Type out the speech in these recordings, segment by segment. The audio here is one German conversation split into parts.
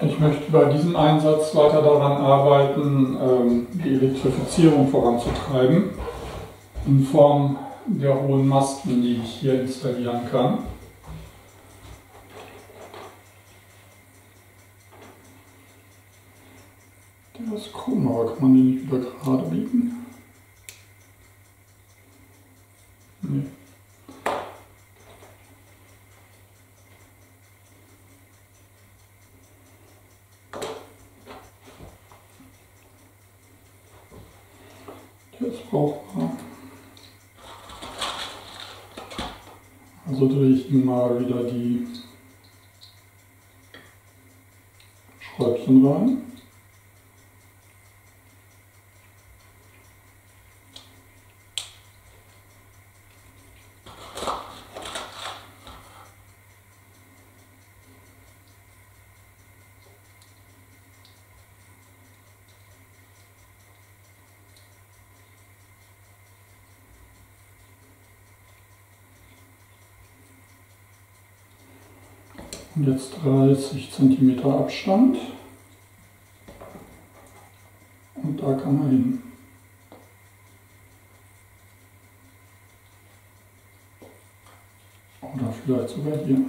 Ich möchte bei diesem Einsatz weiter daran arbeiten, ähm, die Elektrifizierung voranzutreiben, in Form der hohen Masten, die ich hier installieren kann. Aber kann man den nicht wieder gerade biegen? Man. Also drehe ich mal wieder die Schräubchen rein. Jetzt 30 cm Abstand. Und da kann man hin. Oder vielleicht sogar hier.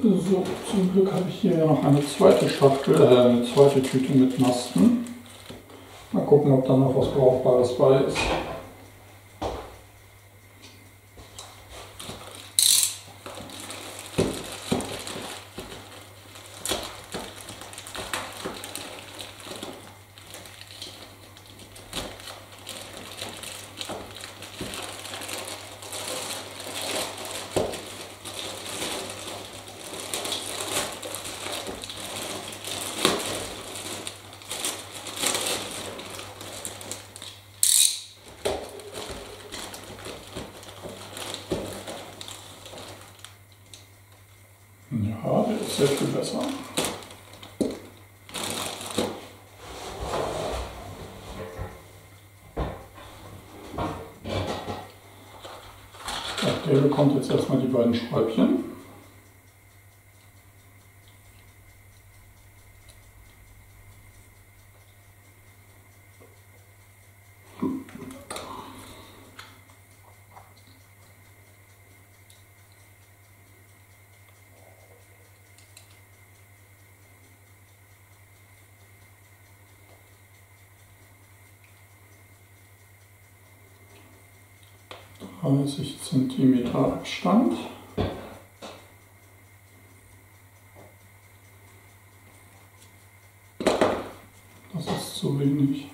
So, zum Glück habe ich hier noch eine zweite Schachtel, äh, eine zweite Tüte mit Masten. Mal gucken, ob da noch was Brauchbares bei ist. sehr viel besser. Der bekommt jetzt erstmal die beiden Schräubchen. 30 cm Abstand. Das ist zu wenig.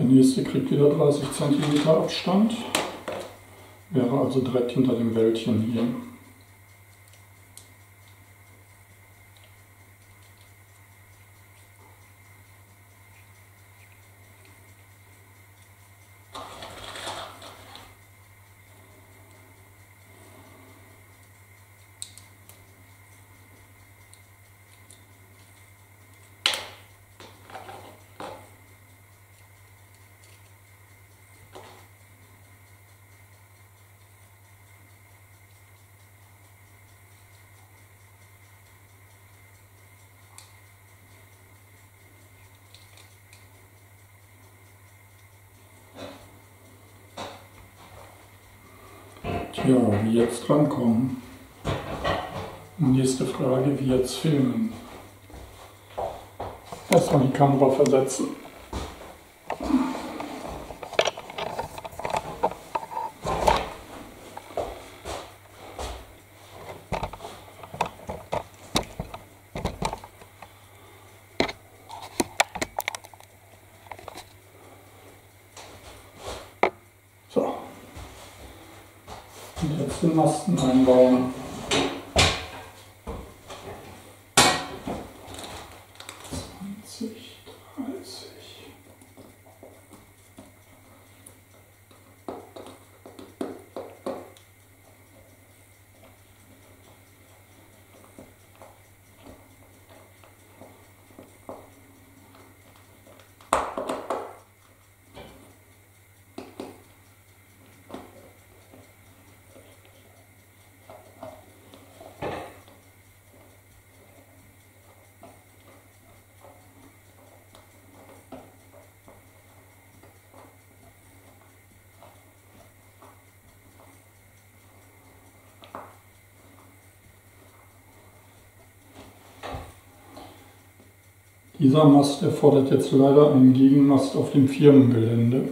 Der nächste kriegt wieder 30 cm Abstand, wäre also direkt hinter dem Wäldchen hier. Ja, wie jetzt drankommen. Nächste Frage, wie jetzt filmen. Erstmal die Kamera versetzen. Den Masten einbauen. Dieser Mast erfordert jetzt leider einen Gegenmast auf dem Firmengelände.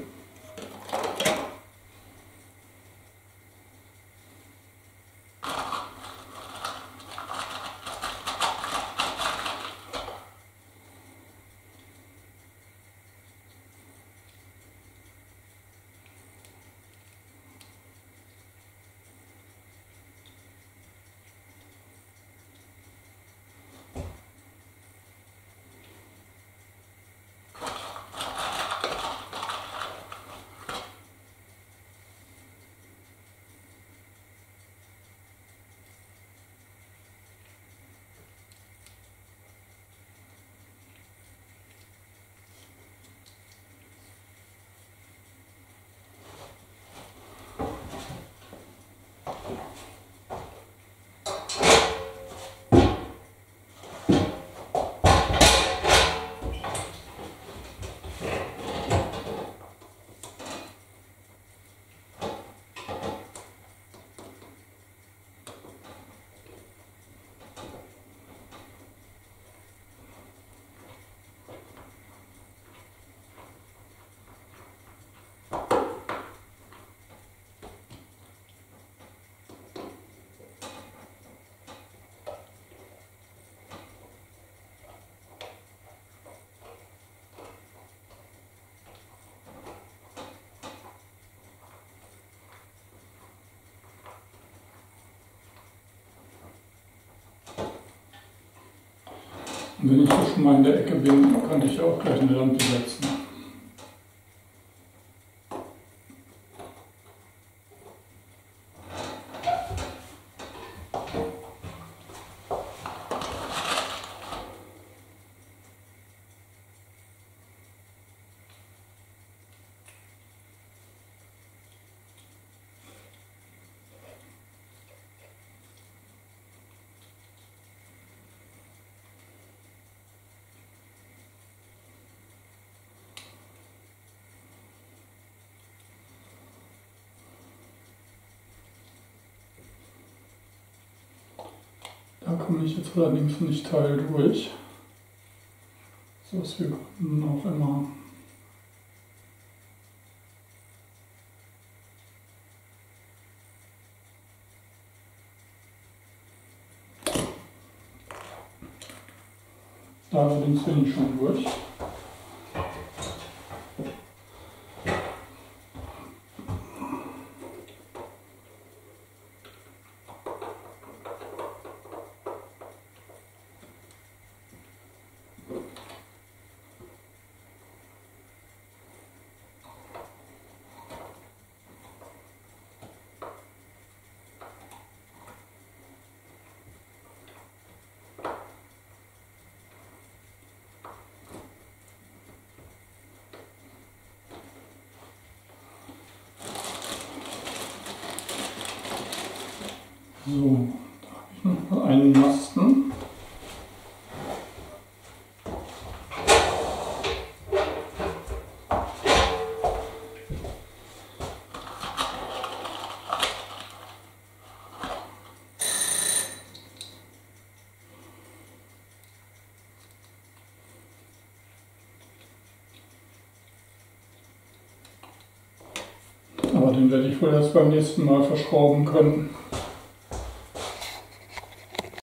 Und wenn ich so schon mal in der Ecke bin, kann ich auch gleich eine Lampe setzen. Da komme ich jetzt allerdings nicht teil durch. So aus wir auch immer. Da allerdings bin ich schon durch. So, da habe ich noch einen Masten. Aber den werde ich wohl erst beim nächsten Mal verschrauben können.